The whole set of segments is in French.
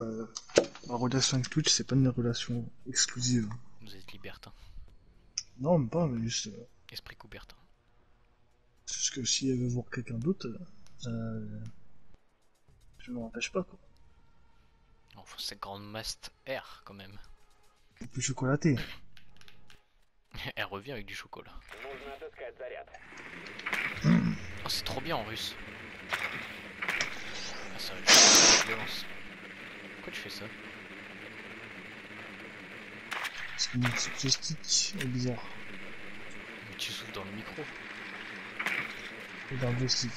ma relation avec Twitch, c'est pas une relation exclusive. Vous êtes libertin. Non, même pas, mais juste. Euh, Esprit Coubertin. C'est que si elle veut voir quelqu'un d'autre, euh, je m'en empêche pas, quoi. Enfin, c'est grande mast R quand même. C'est plus chocolaté. elle revient avec du chocolat. Mmh. oh, c'est trop bien en russe. Ah, ça, violence. Pourquoi tu fais ça C'est une petite plastique bizarre. Mais tu souffles dans le micro. Et dans le plastique.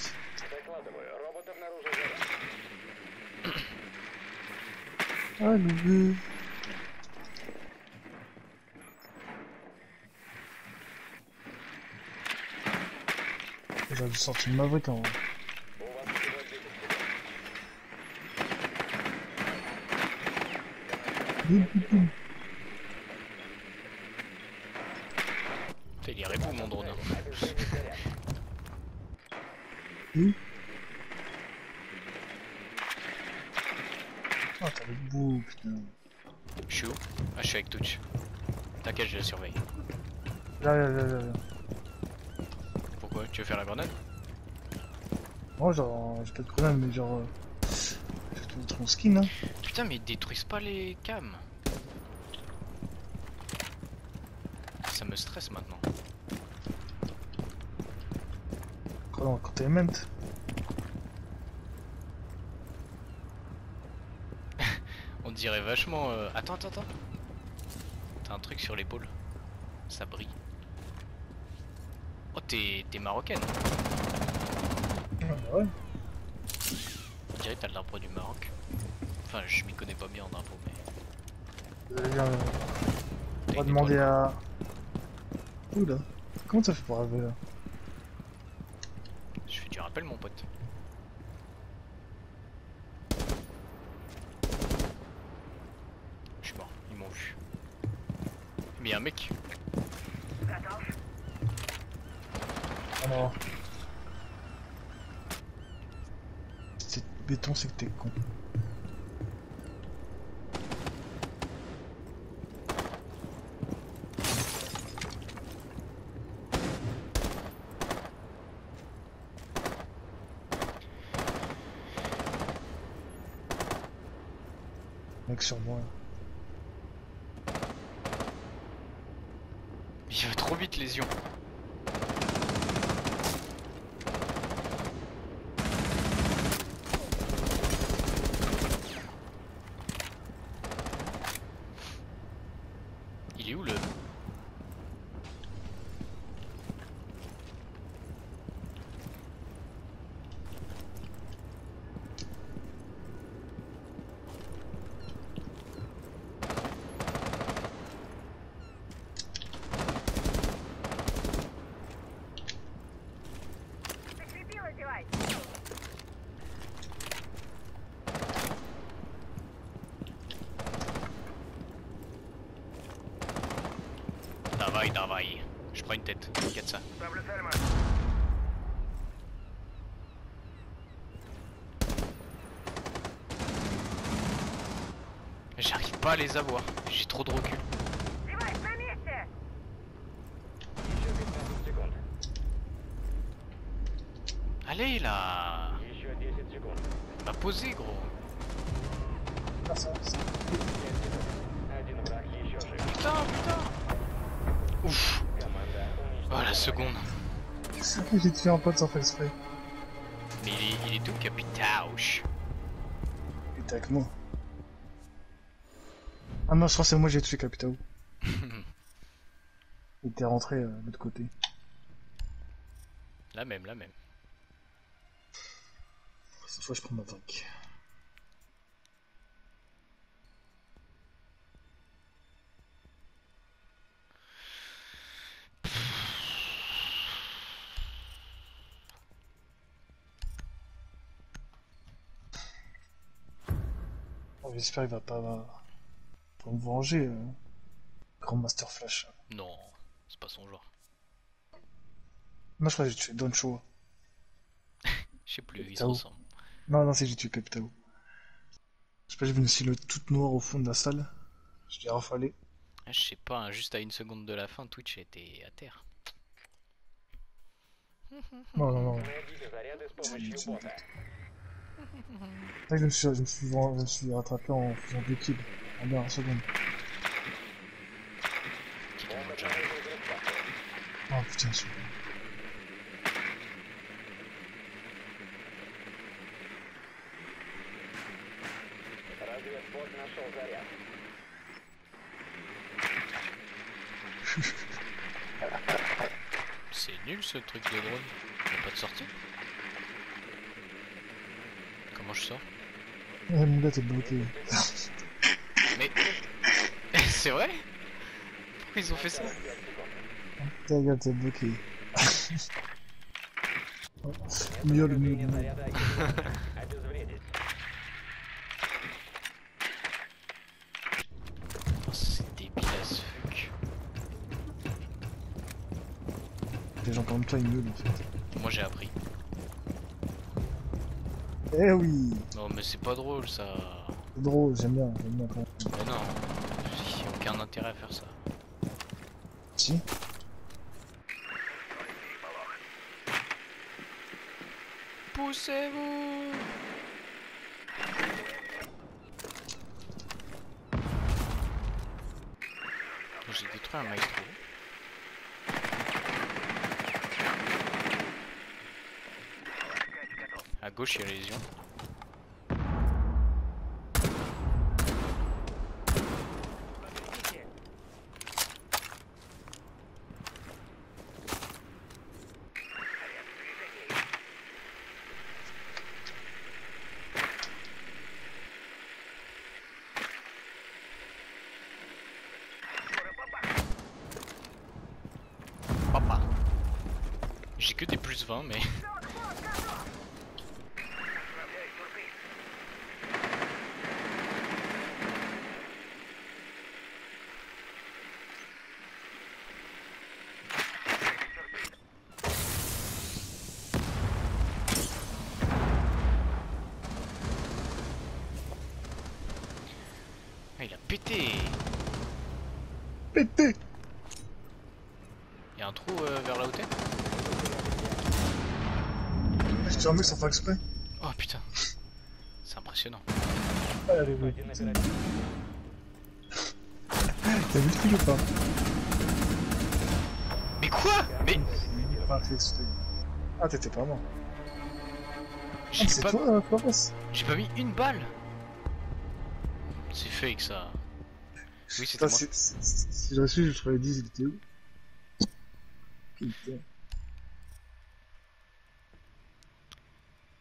Ah le J'ai sorti une Putain, il est répond mon drone. Oh, t'as le bout, putain. Je suis où Ah, je suis avec Touch. T'inquiète, je le surveille. Là. Pourquoi? Tu veux faire la grenade? Non, genre, j'ai pas de grenade, mais genre. Euh, skin, hein. Putain, mais ils détruisent pas les cams. Ça me stresse maintenant. Quand, quand t'es ment. On dirait vachement. euh, Attends, attends, attends. T'as un truc sur l'épaule. Ça brille. Oh, t'es marocaine. Ah, bah ouais. On dirait que t'as de l'impro du Maroc. Enfin, je m'y connais pas bien en impro, mais. Euh, on va demander à. Oula. Comment ça fait pour arriver là? Je fais du rappel, mon pote. Je suis mort, ils m'ont vu. Mais y'a un mec. Ah non. C'est béton, c'est que t'es con. Mec sur moi. Il va trop vite, Lésion. Il est Travaille, travaille. Je prends une tête, t'inquiète ça. J'arrive pas à les avoir, j'ai trop de recul. Allez là Va poser gros secondes. C'est pas j'ai fait un pote sans faire exprès. Mais il est, il est tout capitauche. moi. Ah non, je crois que c'est moi j'ai tué Capitao. il était rentré euh, de l'autre côté. La même, la même. Cette fois, je prends ma vague. J'espère qu'il va pas, me venger. euh. Grand Master Flash. Non, c'est pas son genre. Non, je crois que j'ai tué Doncho. Je sais plus, ils se Tao. ressemblent. Non, non, c'est j'ai tué Capitao. Je sais pas, j'ai vu une silhouette toute noire au fond de la salle. Je l'ai rafalé. Ah, je sais pas, hein, juste à une seconde de la fin, Twitch était à terre. Non, non, non je, suis, je, suis, rattrapé en faisant deux kills en dernière seconde. Oh putain, super. C'est nul ce truc de drone. Il a pas de sortie? Comment je sors Ouais, mon gars, t'es bloqué. Mais. C'est vrai? Pourquoi ils ont fait ça? Ta gueule, t'es bloqué. Mieux le mieux. Des gens comme toi, ils mieux en fait. Moi j'ai appris. Eh oui Non mais c'est pas drôle ça. C'est drôle, j'aime bien, j'aime bien quand même. Mais non, a aucun intérêt à faire ça. Si Poussez-vous J'ai détruit un maestro. Gauche, il y a les. Papa. J'ai que des plus 20, mais. péter Péter Y'a un trou euh, vers la hauteur Je te remets sans faire exprès. Oh putain. C'est impressionnant. Ah, ah, t'as vu le truc ou pas? Mais quoi? Mais... Ah, ah t'étais pas mort. J'ai pas... Hein, J'ai pas mis une balle. C'est fake ça. Oui c'était moi. si j'aurais su, je t'aurais dit, il était où Putain.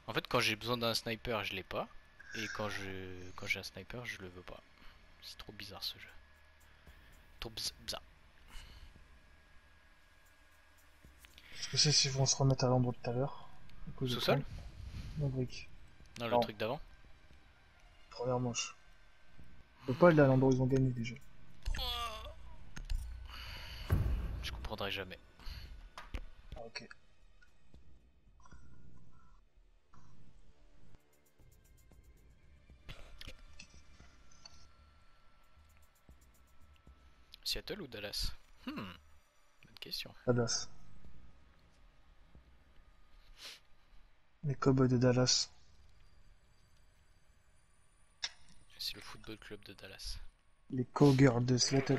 En fait quand j'ai besoin d'un sniper je l'ai pas. Et quand je quand j'ai un sniper je le veux pas. C'est trop bizarre ce jeu. Trop bizarre. Est-ce que c'est s'ils vont se remettre à l'endroit de tout à l'heure Sous-sol Non, brique. Non le Non. truc d'avant Première manche. On peut pas aller à l'endroit où ils ont gagné déjà. Je comprendrai jamais. Ah, ok. Seattle ou Dallas? Hmm. Bonne question. Dallas. Les Cowboys de Dallas. C'est le football club de Dallas. Les Cowgirls de Seattle.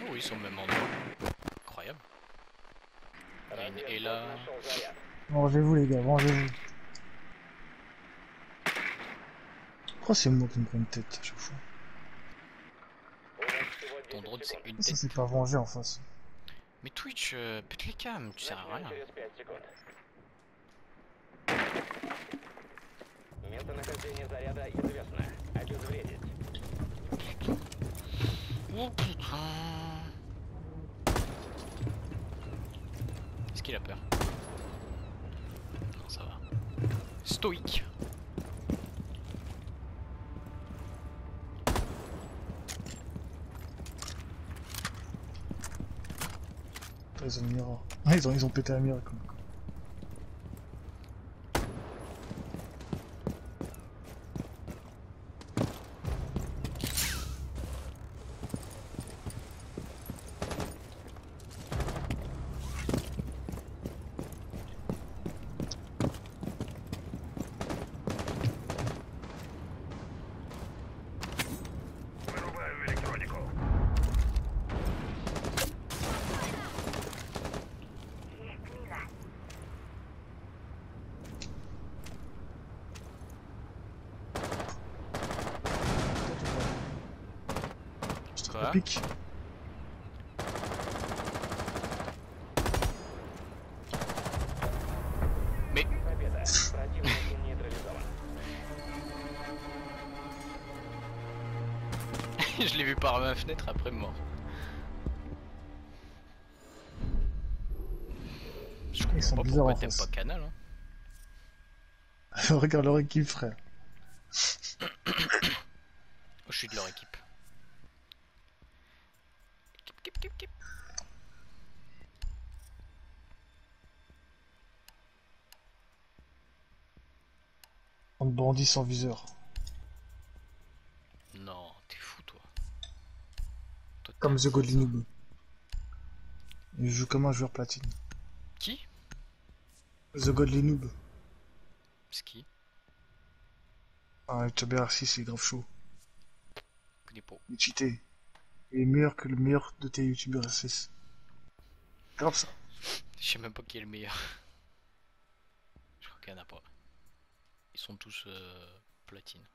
Oh, ils sont au même endroit. Incroyable. Et là... Vengez-vous les gars, vengez-vous. Pourquoi c'est moi qui me prends une tête à chaque fois У вас всего Ton 10 drone c'est секунд. une Ça tête. c'est pas venger en face. Mais Twitch, euh, pète les cams, tu sers à Начнем rien. через 5 секунд. Местонахождение заряда известно. Обезвредить. Oh putain Est-ce qu'il a peur Stoïque. Ils ont. Ah, ils ont, ils ont pété la mirror. Mais... Je l'ai vu par ma fenêtre après mort. Je comprends Ils sont pas pourquoi t'aimes pas Canal. Hein. Regarde leur équipe, frère. je suis de leur équipe. Bandit sans viseur. Non, t'es fou toi. Comme The. Godly Noob. Il joue comme un joueur platine. Qui? The Godly Noob. C'est qui? Un youtuber R6, c'est grave chaud. Il est cheaté. Il est meilleur que le meilleur de tes youtubeurs R6. Grave ça. Je sais même pas qui est le meilleur. Je crois qu'il y en a pas. Ils sont tous euh, platine.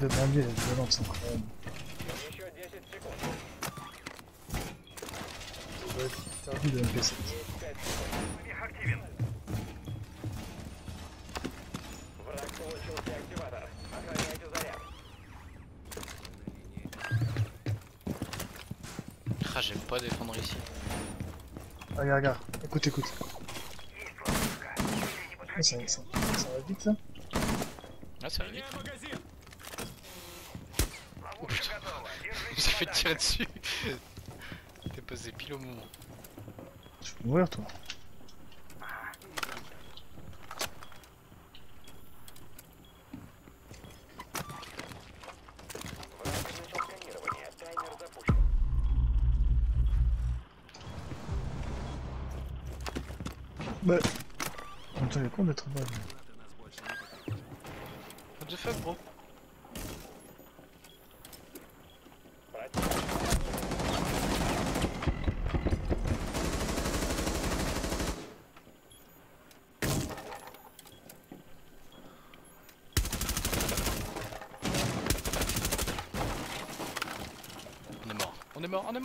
de bandits, c'est incroyable. De MP7. Ah, j'aime pas défendre ici. Ah, regarde, regarde, écoute, écoute. Ah, ça, ça va vite là. Ah, ça va vite putain. On s'est fait tirer dessus. T'es posé pile au moment. Tu peux mourir toi. Bah... On t'avait con d'être bas. What the fuck bro? Mort. On est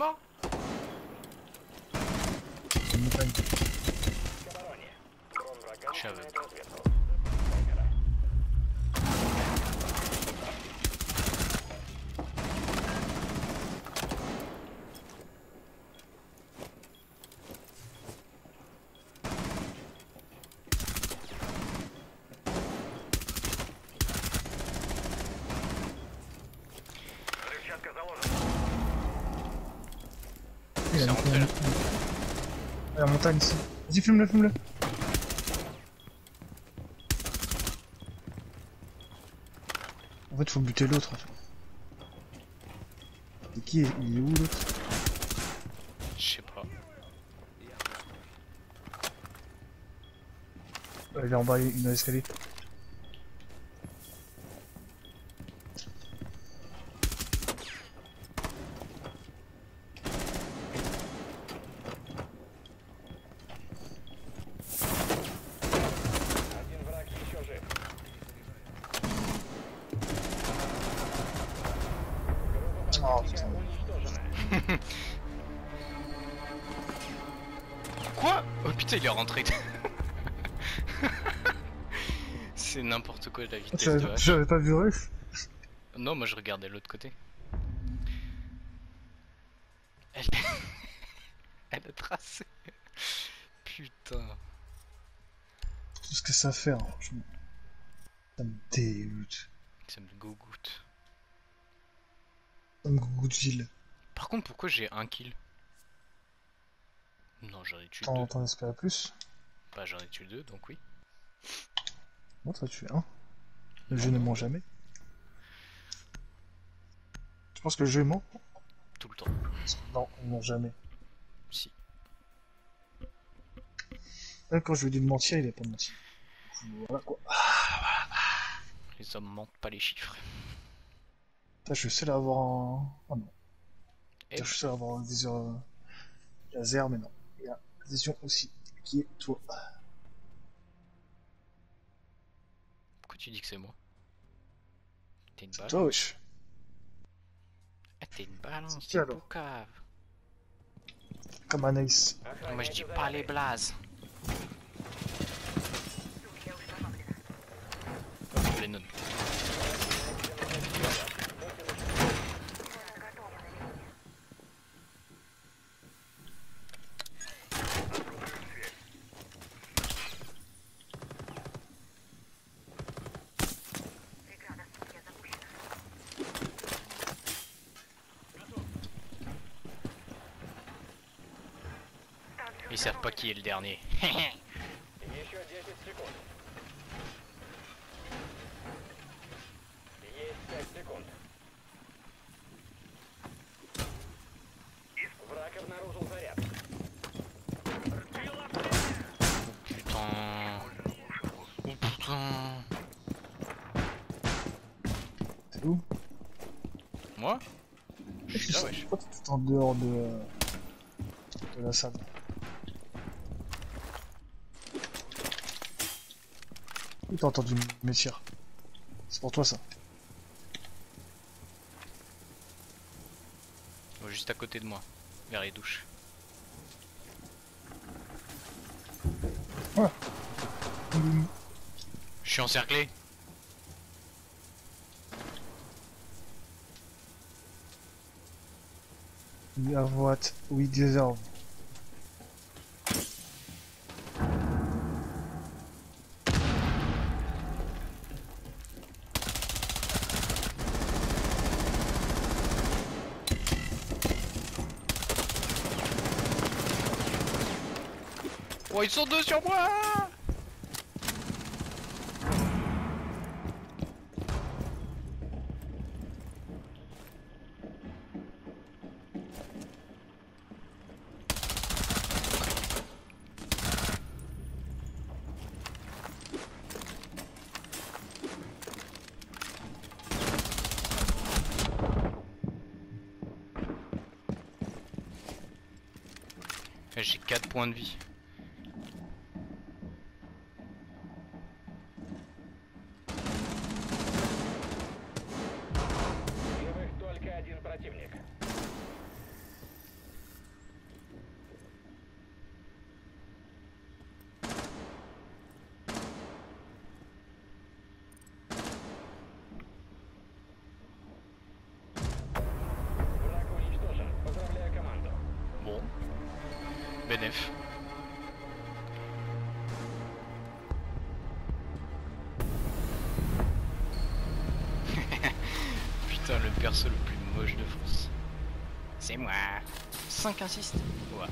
montagne ici. Vas-y, fume-le, fume-le. En fait, faut buter l'autre. Et qui est Il est où l'autre? Je sais pas. Euh, Il est en bas, il est dans l'escalier. C'est n'importe quoi la vitesse de hache. j'avais pas vu Rush. Non, moi je regardais l'autre côté. Elle... Elle a tracé. Putain. Tout ce que ça fait, hein, franchement. Ça me dégoûte. Ça me gogoute. Ça me goûte ville. Par contre, pourquoi j'ai un kill? Non, ai tué t'en espérais plus? Bah, j'en ai tué deux, donc oui. Un. Le jeu ne ment jamais. Tu penses que le jeu ment? Tout le temps. Non, il ment jamais. Si. Même quand je lui dit de mentir, il a pas menti. Voilà quoi. Les hommes mentent pas les chiffres. Putain, je suis seul à avoir un. Ah non. Putain, je suis seul à avoir un viseur laser, mais non. Il y a Vision aussi, qui est toi. Pourquoi tu dis que c'est moi T'es une balle Toi, wesh. Ah, T'es une balance, C'est qui, t'es une alors poucave. Comme Anaïs. Moi je dis pas les blazes. Je les note. Ils savent qui est le dernier. Oh, Moi? Je suis là. Ouais. en dehors de euh, la salle. Où t'as entendu mes tirs C'est pour toi ça. Oh, juste à côté de moi, vers les douches. Je suis encerclé. We have what we deserve. Ils sont deux sur moi J'ai 4 points de vie. Putain, le perso le plus moche de France. C'est moi. 5 insistes Ouais.